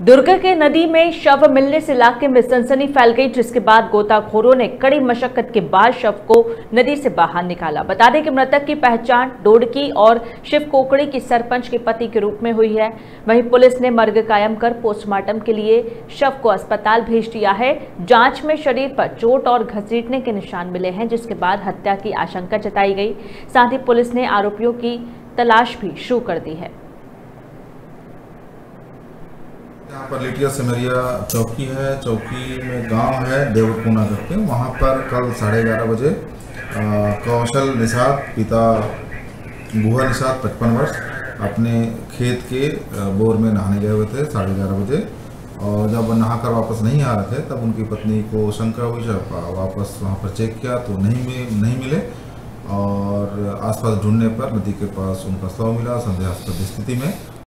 दुर्ग के नदी में शव मिलने से इलाके में सनसनी फैल गई, जिसके बाद गोताखोरों ने कड़ी मशक्कत के बाद शव को नदी से बाहर निकाला। बता दें कि मृतक की पहचान डोडकी और शिव कोकड़ी की सरपंच के पति के रूप में हुई है। वहीं पुलिस ने मर्ग कायम कर पोस्टमार्टम के लिए शव को अस्पताल भेज दिया है। जाँच में शरीर पर चोट और घसीटने के निशान मिले हैं, जिसके बाद हत्या की आशंका जताई गई। साथ ही पुलिस ने आरोपियों की तलाश भी शुरू कर दी है। यहाँ पर लिटिया सिमरिया चौकी है, चौकी में गाँव है, देवरकोना करके। वहाँ पर कल साढ़े ग्यारह बजे कौशल निषाद, पिता गुहा निषाद, पचपन वर्ष, अपने खेत के बोर में नहाने गए हुए थे साढ़े ग्यारह बजे। और जब नहाकर वापस नहीं आ रहे थे, तब उनकी पत्नी को शंका हुई जब वापस वहाँ पर चेक किया तो नहीं में नहीं मिले। और आसपास ढूँढने पर नदी के पास उनका शव मिला, संदेहास्पद स्थिति में।